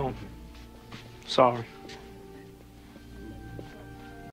Oh. Sorry.